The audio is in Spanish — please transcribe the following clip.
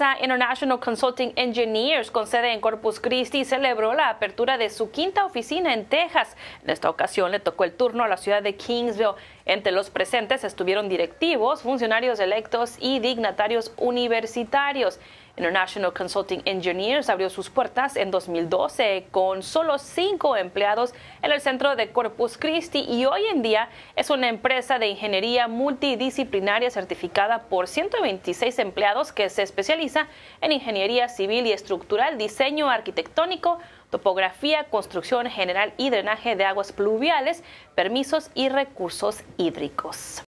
International Consulting Engineers con sede en Corpus Christi celebró la apertura de su quinta oficina en Texas. En esta ocasión le tocó el turno a la ciudad de Kingsville. Entre los presentes estuvieron directivos, funcionarios electos y dignatarios universitarios. International Consulting Engineers abrió sus puertas en 2012 con solo cinco empleados en el centro de Corpus Christi y hoy en día es una empresa de ingeniería multidisciplinaria certificada por 126 empleados que se especializa en ingeniería civil y estructural, diseño arquitectónico, topografía, construcción general y drenaje de aguas pluviales, permisos y recursos hídricos.